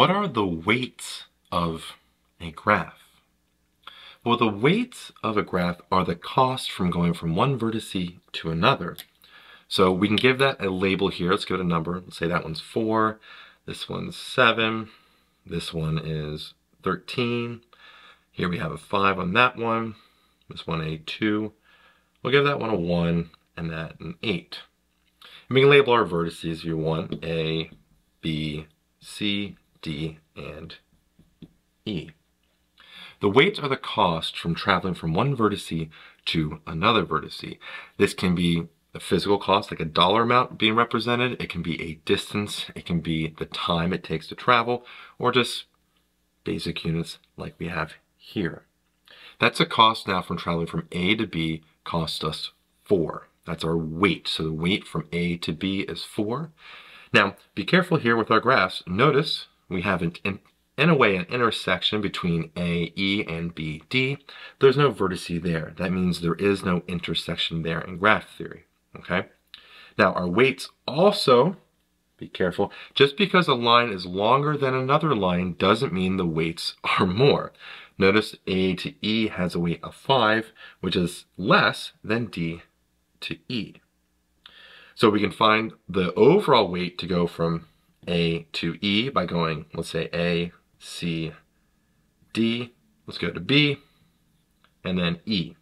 What are the weights of a graph? Well, the weights of a graph are the cost from going from one vertice to another. So we can give that a label here. Let's give it a number. Let's say that one's 4, this one's 7, this one is 13. Here we have a 5 on that one, this one a 2. We'll give that one a 1 and that an 8. And we can label our vertices if you want, A, B, C, D, and E. The weights are the cost from traveling from one vertice to another vertice. This can be a physical cost, like a dollar amount being represented. It can be a distance. It can be the time it takes to travel, or just basic units like we have here. That's a cost now from traveling from A to B cost us 4. That's our weight. So the weight from A to B is 4. Now, be careful here with our graphs. Notice we have an, in, in a way an intersection between A, E, and B, D. There's no vertice there. That means there is no intersection there in graph theory, okay? Now, our weights also, be careful, just because a line is longer than another line doesn't mean the weights are more. Notice A to E has a weight of 5, which is less than D to E. So we can find the overall weight to go from A to E by going, let's say A, C, D, let's go to B, and then E.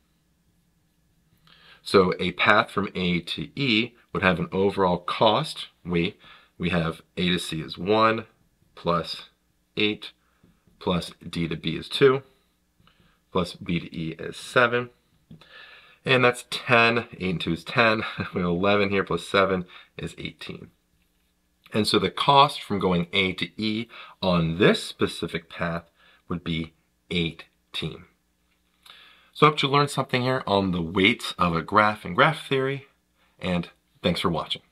So a path from A to E would have an overall cost We, We have A to C is 1 plus 8 plus D to B is 2 plus B to E is 7. And that's 10. 8 and 2 is 10. We have 11 here plus 7 is 18. And so the cost from going A to E on this specific path would be 18. So I hope you learned something here on the weights of a graph in graph theory, and thanks for watching.